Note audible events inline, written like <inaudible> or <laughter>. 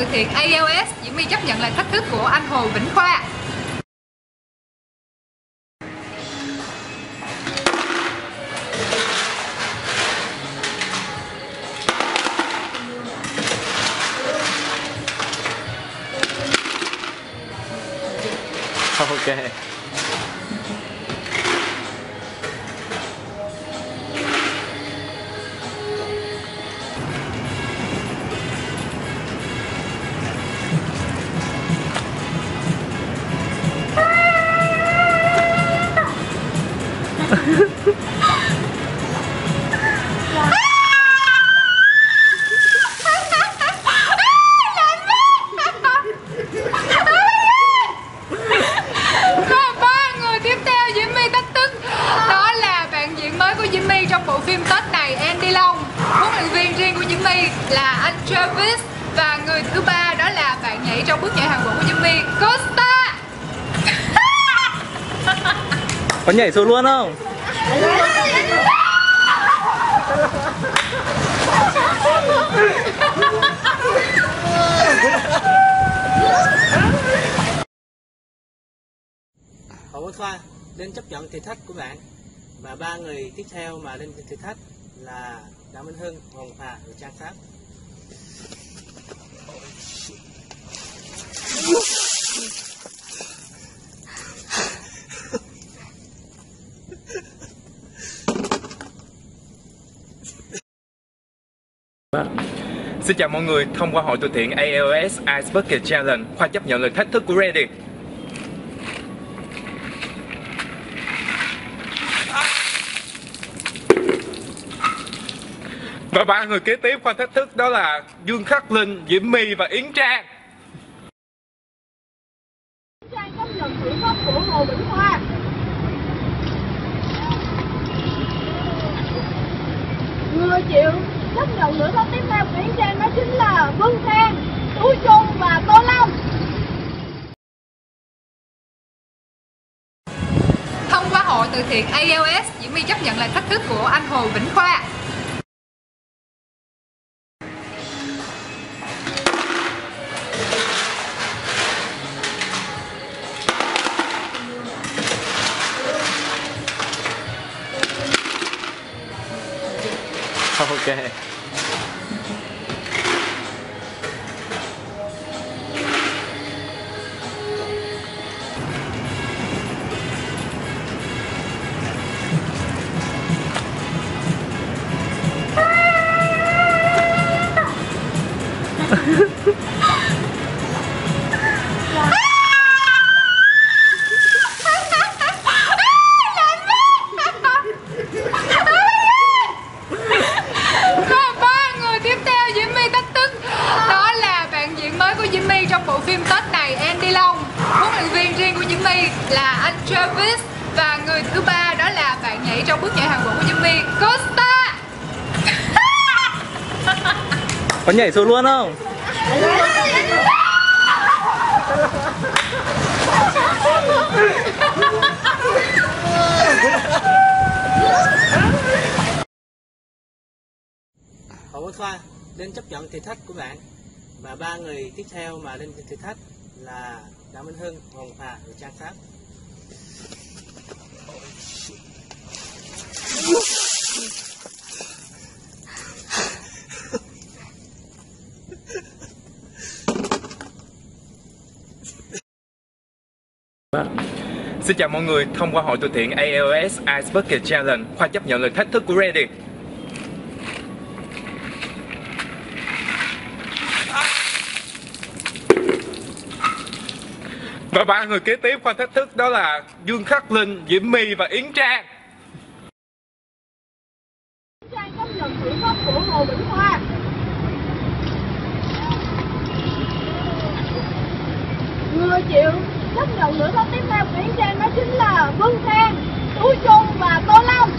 từ thiện ALS, Diễm My chấp nhận lời thách thức của anh Hồ Vĩnh Khoa. Okay. Trong bộ phim Tết này Andy Long. Huấn luyện viên riêng của Diễm My là anh Travis và người thứ ba đó là bạn nhảy trong bước nhảy hàng bộ của Diễm My Costa. <laughs> có nhảy xuống luôn không Hồ Văn Khoa lên chấp nhận thử thách của bạn và ba người tiếp theo mà lên thử thách là Đào Minh Hưng, Hồng Hà và Trang Pháp. Xin chào mọi người, thông qua hội từ thiện ALS Ice Bucket Challenge, Khoa chấp nhận lời thách thức của Reddit Và ba người kế tiếp Khoa thách thức đó là Dương Khắc Linh, Diễm My và Yến Trang. Trang công nhận thử thách của Hồ Vĩnh Khoa. Người chịu chấp nhận thử thách tiếp theo của Yến Trang đó chính là Vân Khang, Tú Trung và Tô Long. Thông qua hội từ thiện ALS, Diễm My chấp nhận lời thách thức của anh Hồ Vĩnh Khoa. Ok. Và <laughs> diễn mới của Diễm My trong bộ phim Tết này Andy Long. Huấn luyện viên riêng của Diễm My là anh Travis và người thứ ba đó là bạn nhảy trong bước nhảy hàng bộ của Diễm My Costa. <laughs> Có nhảy xuống luôn không? Hồ Văn Khoa lên chấp nhận thử thách của bạn và ba người tiếp theo mà lên thử thách là Đào Minh Hưng, Hồng Hà và Trang Pháp. Xin chào mọi người, thông qua hội từ thiện ALS Ice Bucket Challenge, Khoa chấp nhận lời thách thức của Reddit Và ba người kế tiếp Khoa thách thức đó là Dương Khắc Linh, Diễm My và Yến Trang. Trang công nhận thử của Hồ Vĩnh Người chịu chấp nhận thử thách tiếp theo của Yến Trang đó chính là vương Khang, Tú Trung và Tô Long.